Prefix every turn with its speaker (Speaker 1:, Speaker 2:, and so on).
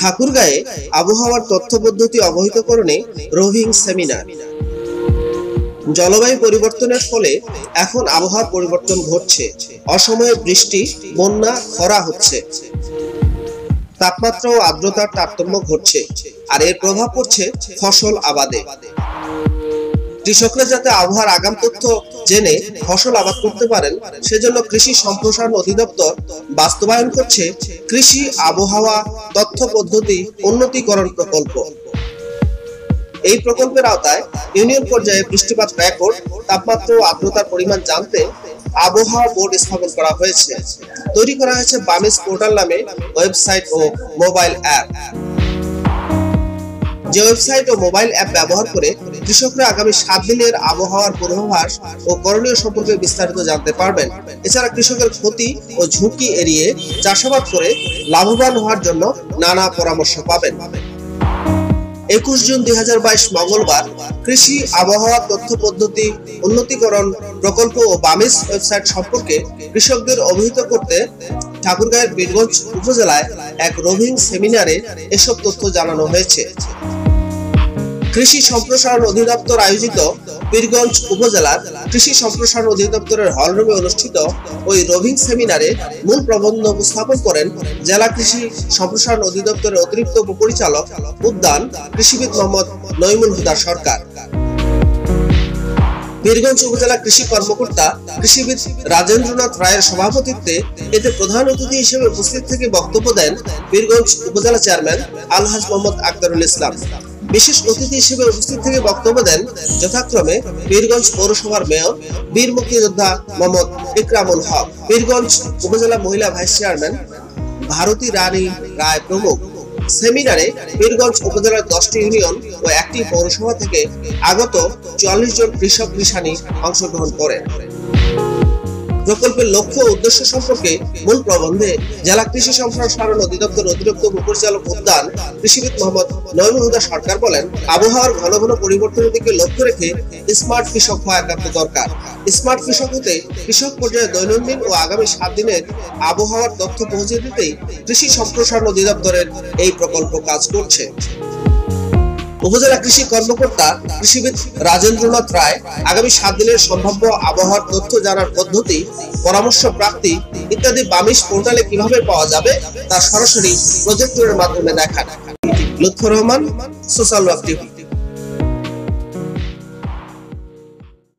Speaker 1: ঠাকুরগাঁয়ে আবহাওয়ার তথ্য পদ্ধতি অবহিতকরণে রোভিং সেমিনার। জলবায়ু পরিবর্তনের ফলে এখন আবহাওয়ার পরিবর্তন ঘটছে। অসময়ে বৃষ্টি, বন্যা, খরা হচ্ছে। তাপমাত্রা ও আর্দ্রতার তারতম্য ঘটছে। আর এর প্রভাব পড়ছে ফসল আবাদে। কৃষকরা যাতে আবহাওয়ার আগাম তথ্য জেনে ফসল আবাদ করতে পারেন, সেজন্য কৃষি সম্প্রসারণ অধিদপ্তর বাস্তবায়ন করছে কৃষি আবহাওয়া তথ্য পদ্ধতি উন্নতিকরণ প্রকল্প। এই প্রকল্পের আওতায় ইউনিয়ন পর্যায়ে বৃষ্টিপাত রেকর্ড, তাপমাত্রা ও আর্দ্রতার পরিমাণ জানতে আবহাওয়া বোর্ড স্থাপন করা হয়েছে। তৈরি করা হয়েছে বামিস পোর্টাল নামে ওয়েবসাইট ও মোবাইল অ্যাপ। যে ওয়েবসাইট ও মোবাইল অ্যাপ ব্যবহার করে কৃষকরা আগামী সাত দিনের আবহাওয়ার পূর্বাভাস ও করণীয় সম্পর্কে বিস্তারিত জানতে পারবেন। এছাড়া কৃষকের ক্ষতি ও ঝুঁকি এড়িয়ে চাষাবাদ করে লাভবান হওয়ার জন্য নানা পরামর্শ পাবেন। একুশ জুন দুই হাজার বাইশ মঙ্গলবার কৃষি আবহাওয়া তথ্য পদ্ধতি উন্নতিকরণ প্রকল্প ও বামিস ওয়েবসাইট সম্পর্কে কৃষকদের অবহিত করতে ঠাকুরগাঁয়ের বীরগঞ্জ উপজেলায় এক রোভিং সেমিনারে এসব তথ্য জানানো হয়েছে। কৃষি সম্প্রসারণ অধিদপ্তর আয়োজিত পীরগঞ্জ উপজেলার কৃষি সম্প্রসারণ অধিদপ্তরের হলরুমে অনুষ্ঠিত ওই রোভিং সেমিনারে মূল প্রবন্ধ উপস্থাপন করেন জেলা কৃষি সম্প্রসারণ অধিদপ্তরের অতিরিক্ত উপপরিচালক উদ্যান কৃষিবিদ মোহাম্মদ নইমুল হুদা সরকার। বীরগঞ্জ উপজেলা কৃষি কর্মকর্তা কৃষিবিদ রাজেন্দ্রনাথ রায়ের সভাপতিত্বে এতে প্রধান অতিথি হিসেবে উপস্থিত থেকে বক্তব্য দেন বীরগঞ্জ উপজেলা চেয়ারম্যান আলহাজ মোহাম্মদ আক্তারুল ইসলাম। বিশেষ অতিথি হিসেবে উপস্থিত থেকে বক্তব্য দেন যথাক্রমে বীরগঞ্জ পৌরসভার মেয়র, বীর মুক্তিযোদ্ধা মোহাম্মদ ইকরামুল হক। বীরগঞ্জ উপজেলা মহিলা ভাইস চেয়ারম্যান ভারতী রানী রায় প্রমুখ। সেমিনারে বীরগঞ্জ উপজেলার দশটি ইউনিয়ন ও একটি পৌরসভা থেকে আগত চুয়াল্লিশ জন কৃষক কৃষানি অংশগ্রহণ করেন। প্রকল্পের লক্ষ্য উদ্দেশ্য সম্পর্কে মূল প্রবন্ধে জেলা কৃষি সম্প্রসারণ অধিদপ্তর অতিরিক্ত উপপরিচালক উদ্যান কৃষিবিদ মোহাম্মদ নয়মুল সরকার বলেন, আবহাওয়ার ঘন ঘন পরিবর্তনের দিকে লক্ষ্য রেখে স্মার্ট কৃষক হওয়া একান্ত দরকার। স্মার্ট কৃষক হতে কৃষক পর্যায়ে দৈনন্দিন ও আগামী সাত দিনের আবহাওয়ার তথ্য পৌঁছে দিতেই কৃষি সম্প্রসারণ অধিদপ্তরের এই প্রকল্প কাজ করছে। উপজেলা কৃষি কর্মকর্তা কৃষিবিদ রাজেন্দ্রনাথ রায় আগামী সাত দিনের সম্ভাব্য আবহাওয়ার তথ্য জানার পদ্ধতি, পরামর্শ প্রাপ্তি ইত্যাদি বামিশ পোর্টালে কীভাবে পাওয়া যাবে তা সরাসরি প্রজেক্টরের মাধ্যমে দেখান। Lutfar Rahman, social work TV.